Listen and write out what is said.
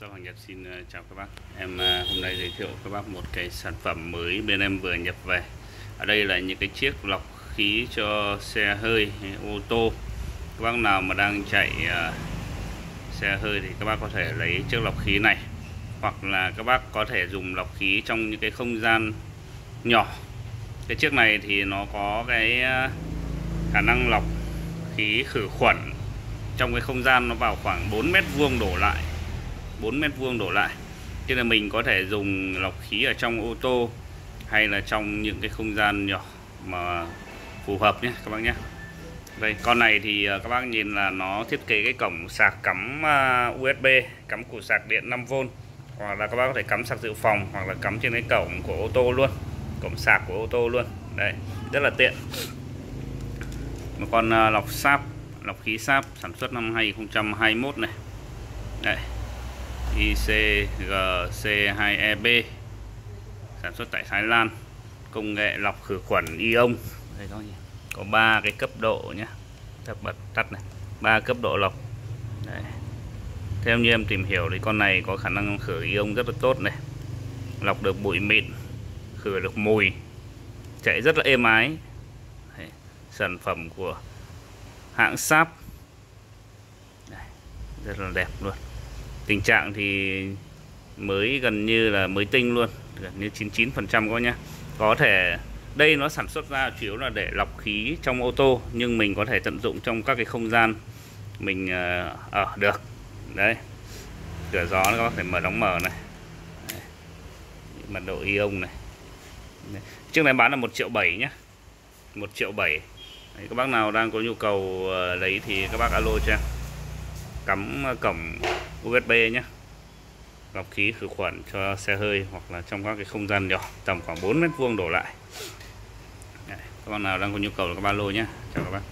Sau Hoàng Nhật xin ờ, chào các bác. Em ờ, hôm nay giới thiệu các bác một cái sản phẩm mới bên em vừa nhập về. Ở đây là những cái chiếc lọc khí cho xe hơi, ô tô. Các bác nào mà đang chạy ờ, xe hơi thì các bác có thể lấy chiếc lọc khí này. Hoặc là các bác có thể dùng lọc khí trong những cái không gian nhỏ. Cái chiếc này thì nó có cái khả năng lọc khí khử khuẩn. Trong cái không gian nó vào khoảng 4 mét vuông đổ lại. 4 mét vuông đổ lại. Cho nên mình có thể dùng lọc khí ở trong ô tô hay là trong những cái không gian nhỏ mà phù hợp nhé các bác nhé. Đây, con này thì ờ, các bác nhìn là nó thiết kế cái cổng sạc cắm ờ, USB cắm củ sạc điện 5V hoặc là các bác có thể cắm sạc dự phòng hoặc là cắm trên cái cổng của ô tô luôn, cổng sạc của ô tô luôn. Đây rất là tiện. Một con ờ, lọc sáp, lọc khí sáp sản xuất năm 2021 này. Đây ICGC2EB sản xuất tại Thái Lan, công nghệ lọc khử khuẩn ion. Đây có có ba cái cấp độ nhé ta bật tắt này. Ba cấp độ lọc. Đấy. theo như em tìm hiểu thì con này có khả năng khử ion rất là tốt này. Lọc được bụi mịn, khử được mùi, chạy rất là êm ái. Đấy. sản phẩm của hãng sáp rất là đẹp luôn tình trạng thì mới gần như là mới tinh luôn gần như 99% có nhá. Có thể đây nó sản xuất ra chủ yếu là để lọc khí trong ô tô nhưng mình có thể tận dụng trong các cái không gian mình ờ, ở được. Đấy cửa gió nó có thể mở đóng mở này. Đấy. mật độ ion này. Đấy. trước này bán là một triệu bảy nhá. Một triệu bảy. Đấy, các bác nào đang có nhu cầu ờ, lấy thì các bác alo cho em cắm à, cổng USB nhé lọc khí khử khuẩn cho xe hơi hoặc là trong các cái không gian nhỏ tầm khoảng 4 mét vuông đổ lại. Đấy, các bạn nào đang có nhu cầu là các ba lô nhé chào các bạn.